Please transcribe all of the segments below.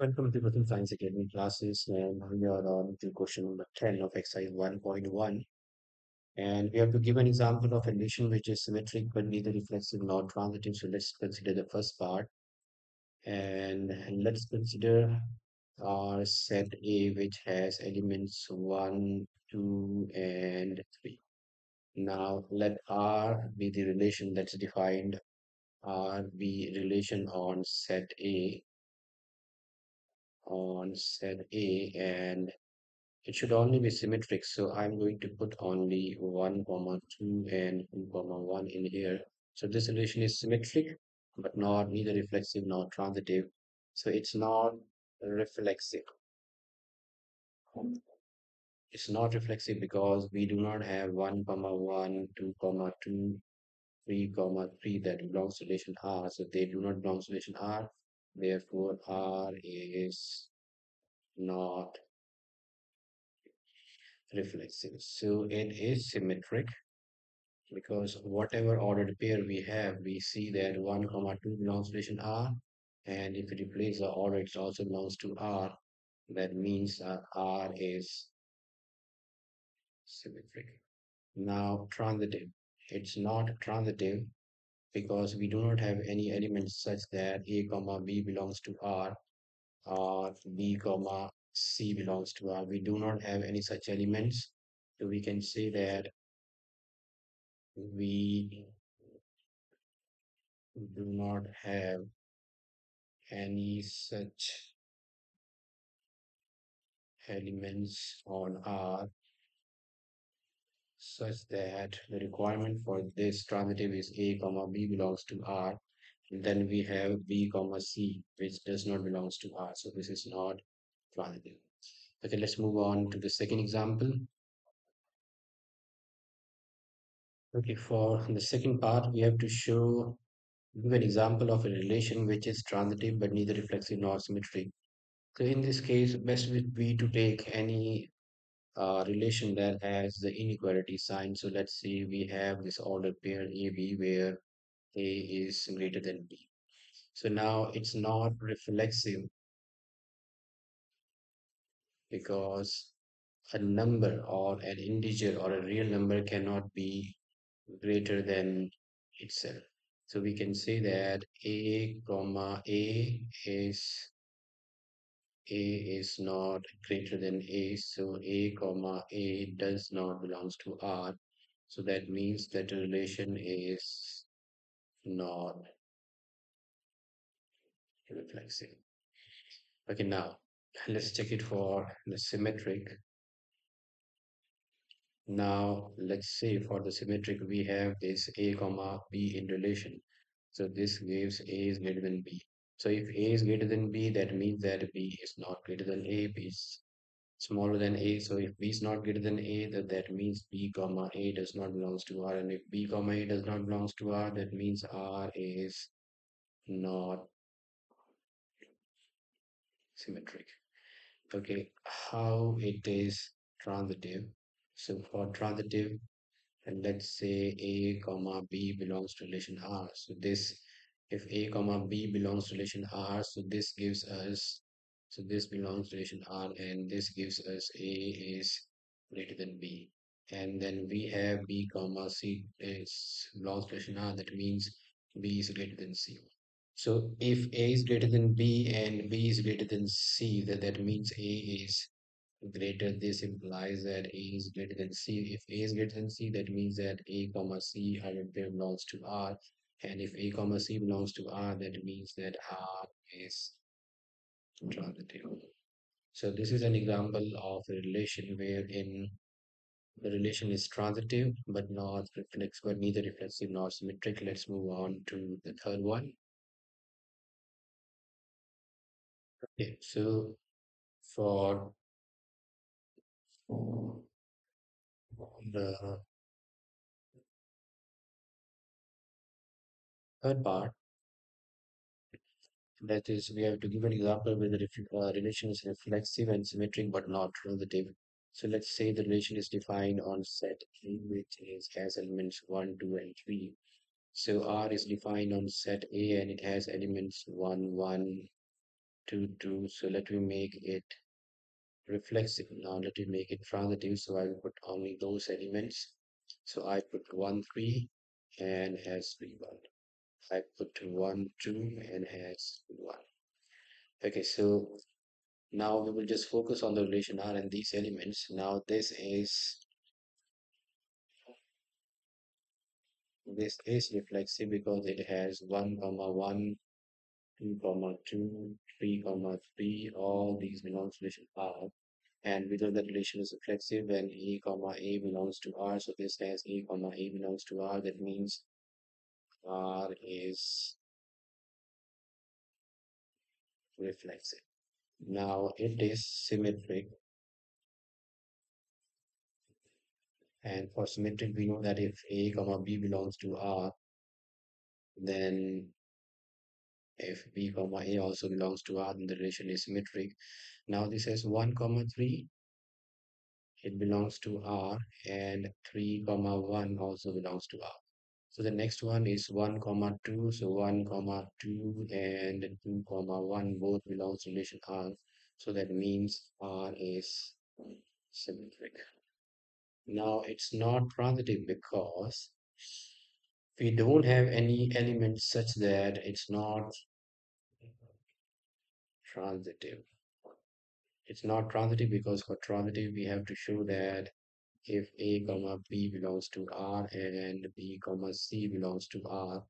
Welcome to Pratham Science Academy classes, and we are on to question number 10 of exercise 1.1. And we have to give an example of a relation which is symmetric but neither reflexive nor transitive. So let's consider the first part. And, and let's consider our set A, which has elements 1, 2, and 3. Now let R be the relation that's defined R be relation on set A on set A and it should only be symmetric. So I'm going to put only 1 comma 2 and 2 comma 1 in here. So this relation is symmetric, but not neither reflexive nor transitive. So it's not reflexive. It's not reflexive because we do not have 1 comma 1, 2 comma 2, 3 comma 3 that belongs to relation R. So they do not belong to relation R. Therefore, R is not reflexive. So it is symmetric because whatever ordered pair we have, we see that 1 comma 2 belongs to relation R. And if we replace the order, it also belongs to R. That means uh, R is symmetric. Now transitive. It's not transitive because we do not have any elements such that A comma B belongs to R or B comma C belongs to R. We do not have any such elements. So we can say that we do not have any such elements on R such that the requirement for this transitive is A comma B belongs to R. And then we have B comma C, which does not belongs to R. So this is not transitive. Okay, let's move on to the second example. Okay, for the second part, we have to show give an example of a relation which is transitive but neither reflexive nor symmetric. So in this case, best would be to take any uh, relation that has the inequality sign. So let's say we have this ordered pair AB where A is greater than B. So now it's not reflexive because a number or an integer or a real number cannot be greater than itself. So we can say that a comma a is a is not greater than a. So a comma a does not belongs to R. So that means that the relation is not reflexive. Okay, now let's check it for the symmetric. Now let's say for the symmetric we have this a comma b in relation. So this gives a is greater than b. So if a is greater than b, that means that b is not greater than a, b is smaller than a. So if b is not greater than a, that, that means b comma a does not belongs to r. And if b comma a does not belongs to r, that means r is not symmetric. Okay, how it is transitive. So for transitive, and let's say a comma b belongs to relation r. So this, if a comma b belongs to relation r, so this gives us, so this belongs to relation r, and this gives us a is greater than b. And then we have b comma c is belongs to relation r. That means b is greater than c. So if A is greater than B and B is greater than C, then that means A is greater. This implies that A is greater than C. If A is greater than C, that means that A comma C pair belongs to R. And if A comma C belongs to R, that means that R is transitive. So this is an example of a relation wherein the relation is transitive but not reflexive, but neither reflexive nor symmetric. Let's move on to the third one. Okay, so for the third part, that is, we have to give an example where the uh, relation is reflexive and symmetric but not transitive. So let's say the relation is defined on set A, which is has elements 1, 2, and 3. So R is defined on set A and it has elements 1, 1, 2, 2. So let me make it reflexive. Now let me make it transitive. So I will put only those elements. So I put 1, 3 and has 3, 1. I put 1, 2 and has 1. Okay, so now we will just focus on the relation R and these elements. Now this is this is reflexive because it has 1 comma 1 2 comma 2 3 comma 3 all these belongs to relation r and whether that relation is reflexive when a comma a belongs to r so this has a comma a belongs to r that means r is reflexive. Now it is symmetric. And for symmetric we know that if a comma b belongs to r then if b comma a also belongs to r then the relation is symmetric. Now this has 1 comma 3 it belongs to r and 3 comma 1 also belongs to r so the next one is 1 comma 2 so 1 comma 2 and 2 comma 1 both belongs to relation r so that means r is symmetric now it's not transitive because we don't have any element such that it's not transitive. It's not transitive because for transitive we have to show that if a comma b belongs to r and b comma c belongs to r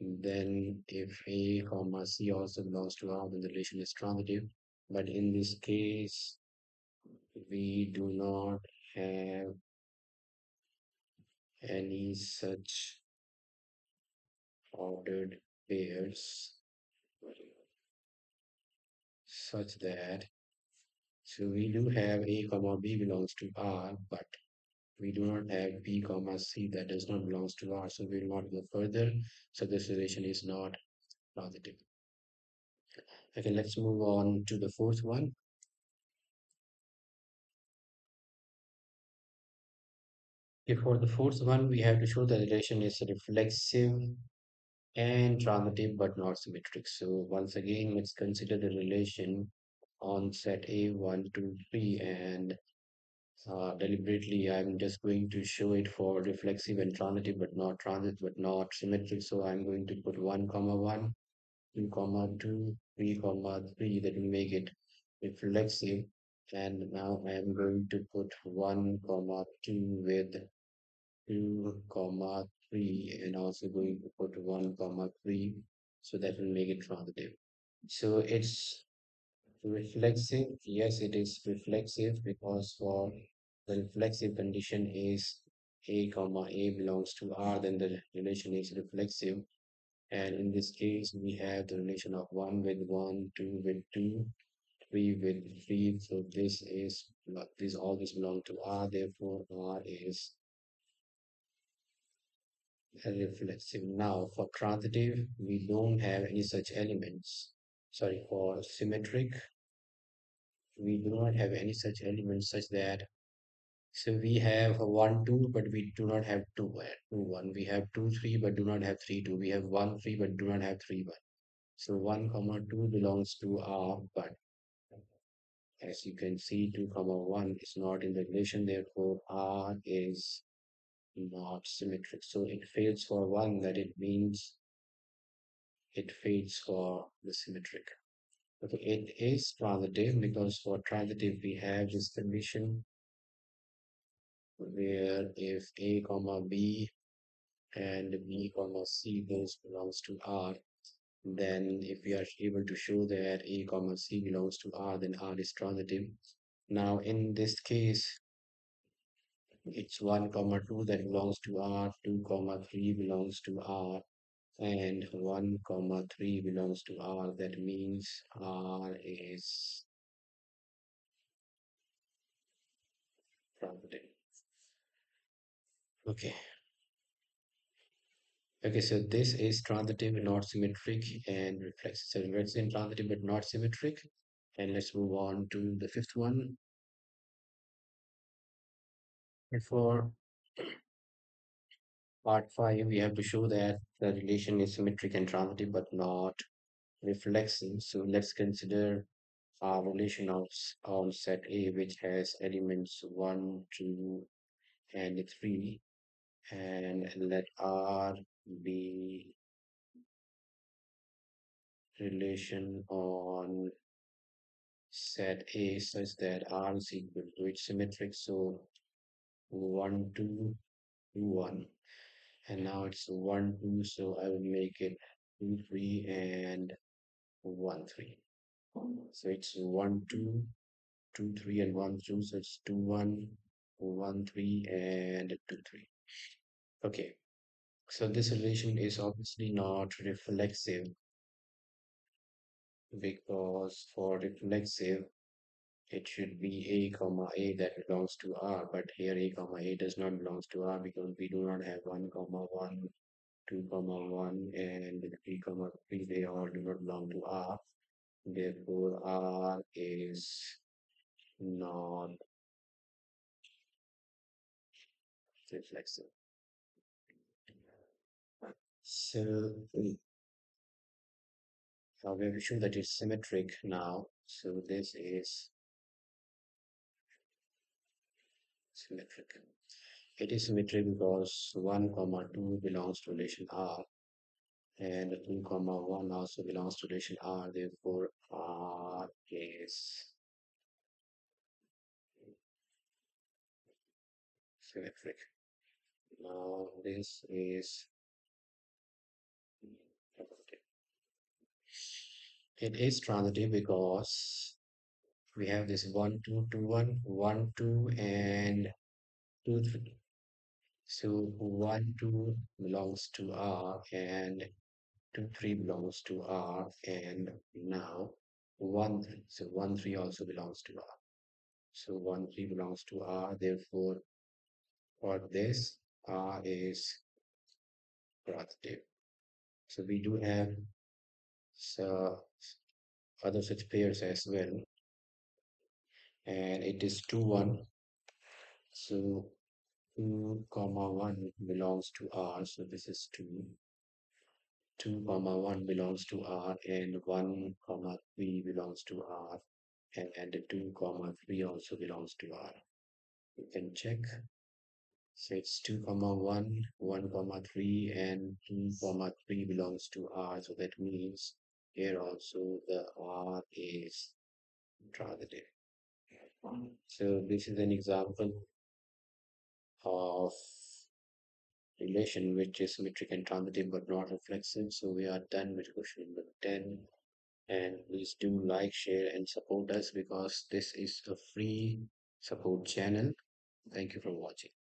then if a comma c also belongs to r then the relation is transitive. But in this case we do not have any such ordered pairs such that so we do have a comma b belongs to r but we do not have b comma c that does not belongs to r so we will not go further. So this relation is not transitive. Okay let's move on to the fourth one. Okay, for the fourth one we have to show the relation is reflexive and transitive but not symmetric. So once again, let's consider the relation on set A, 1, 2, 3 and uh, deliberately I'm just going to show it for reflexive and transitive but not transit but not symmetric. So I'm going to put 1 comma 1, 2 comma 2, 3 comma 3 that will make it reflexive and now I am going to put 1 comma 2 with 2 comma 3 and also going to put 1 comma 3 so that will make it transitive so it's reflexive yes it is reflexive because for the reflexive condition is a comma a belongs to r then the relation is reflexive and in this case we have the relation of 1 with 1 2 with 2 3 with 3 so this is this all belong to r therefore r is reflexive. Now for transitive, we don't have any such elements. Sorry, for symmetric, we do not have any such elements such that so we have a 1 2 but we do not have 2 1 2 1 we have 2 3 but do not have 3 2 we have 1 3 but do not have 3 1 so 1 comma 2 belongs to r but as you can see 2 comma 1 is not in the relation therefore r is not symmetric. So it fails for one that it means it fails for the symmetric. Okay, it is transitive because for transitive we have this condition where if a comma b and b comma c both belongs to r then if we are able to show that a comma c belongs to r then r is transitive now in this case it's 1 comma 2 that belongs to r 2 comma 3 belongs to r and 1 comma 3 belongs to r. That means r is transitive okay. Okay so this is transitive not symmetric and reflexive so transitive but not symmetric and let's move on to the fifth one. For part 5 we have to show that the relation is symmetric and transitive but not reflexive. So let's consider our relation of on set A, which has elements 1, 2, and 3, and let R be relation on set A such that R is equal to its symmetric. So 1, 2, 2, 1. And now mm-hmm. it's 1, 2, so I will make it 2, 3, and 1, 3. So it's 1, 2, 2, 3, and 1, 2. So it's 2, 1, 1, 3, and 2, 3. Okay, so this relation is obviously not reflexive because for reflexive, it should be a comma a that belongs to R, but here a comma a does not belongs to R because we do not have 1 comma 1, 2 comma 1, and 3 comma 3. They all do not belong to R. Therefore, R is not reflexive. So uh, we have shown that it's symmetric now. So this is symmetric. It is symmetric because 1 comma 2 belongs to relation R and 2 comma 1 also belongs to relation R. Therefore, R is symmetric. Now this is it is transitive because we have this 1 2 2 1 1 2 and 2 3 so 1 2 belongs to r and 2 3 belongs to r and now 1 3 so 1 3 also belongs to r. So 1 3 belongs to r. Therefore for this r is transitive. So we do have so other such pairs as well and it is 2 1 so 2 comma 1 belongs to R, so this is 2. 2 comma 1 belongs to R and 1 comma 3 belongs to R and, and 2 comma 3 also belongs to R. You can check. So it's 2 comma 1, 1 comma 3 and 2 comma 3 belongs to R. So that means here also the R is transitive. So this is an example of relation which is symmetric and transitive but not reflexive. So we are done with question number 10. And please do like, share, and support us because this is a free support channel. Thank you for watching.